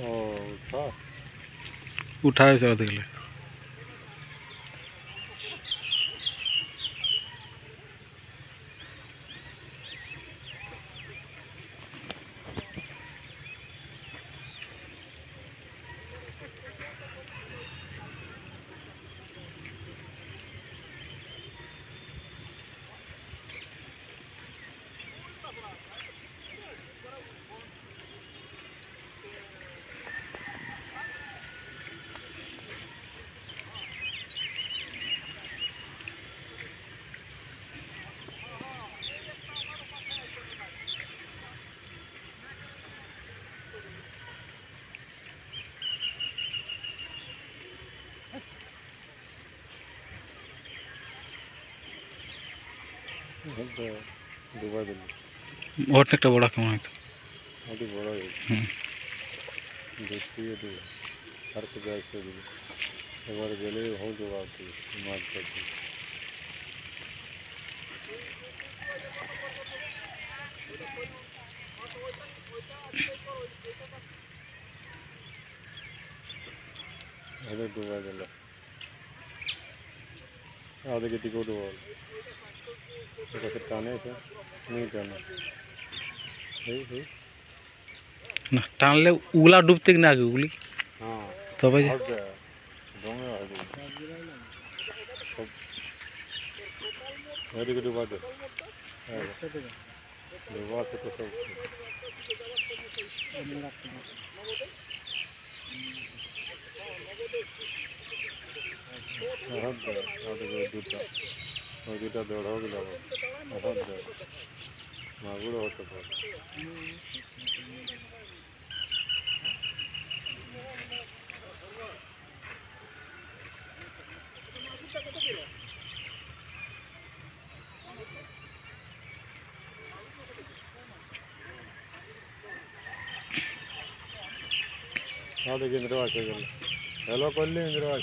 ও উঠা উঠা হয়েছে অধেকলে হয়তো ডুবা দিল অনেকটা বড় কেমন হয়তো অতি বড় হয়েছে হুম। দেখতে একটু আর তো যাইতে দিবি এবার গেলে হোক ডুবা দিবি মাছ ধরতে এদের ডুবা গেল আদিকে দিকেও ডুবা এটাকে না টানলে উগুলা ডুবতে কিনা আগে উগুলি হ্যাঁ তবে যে হবে দমে হবে সব এদিকে ডুবা দে হ্যাঁ ডুবা আছে वो दुटा दौड़ हो गया बहुत दौड़ मागुर हो तो बहुत ಅದು ಇಂದ್ರವಾಸ ಎಲ್ಲ ಕೊಲ್ಲಿ ಇಂದ್ರವಾಸ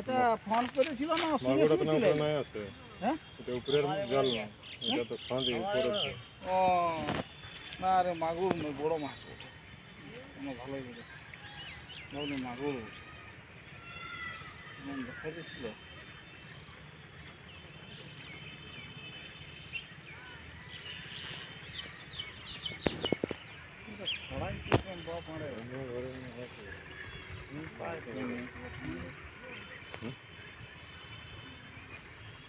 আচ্ছা ফোন করেছিল না? না নাই আছে। হ্যাঁ? এটা উপরের জাল না এটা তো ফাঁদি উপরে ও না আরে মাগুর নয় বড় মাছ ওঠে কোনো ভালোই ওঠে ভাবলি মাগুর দেখা দিছিল ছড়াই কীরকম বাপ মারে। ঘরে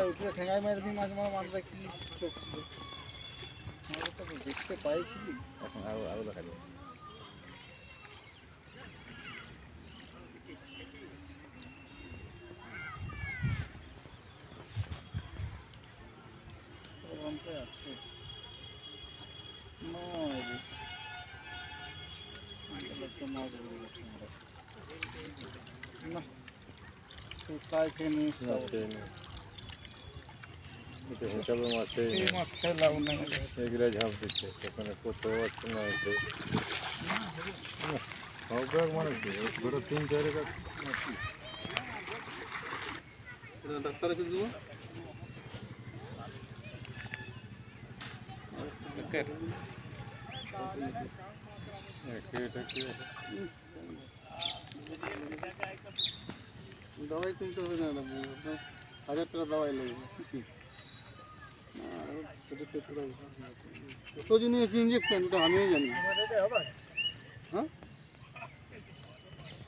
মাছটা উপরে ঠেঙায় মেরে দিই মাঝে মাঝে মাছটা কি চোখ ছিল মাছটা তো দেখতে পাইছিলি এখন আরো আরো দেখা যাবে আছে নয় রে। মাছটা তো মাছ উড়ে গেছে আমার কাছে। না কোথায় খেয়ে নিয়ে Dá uma olhada, dá uma olhada. Dá uma olhada, dá uma olhada. Dá uma olhada, dá uma olhada. Dá uma dá uma olhada. Dá uma olhada, dá uma olhada. Dá uma olhada, dá uma olhada. Dá uma olhada, dá uma olhada. Dá uma olhada, dá uma uma olhada, dá uma olhada. Dá uma uma olhada. Dá uma হবে মানে কি ধরো তিন চার গাছ doctor এসে দেবো এটা কি দবাই কিনতে হবে না না আপনার হাজার টাকা দবাই লাগবে শিশি না সেটা পেতে হবে কত জিনিস ইঞ্জেকশন ওটা আমিও জানি হ্যাঁ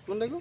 কোনটা গো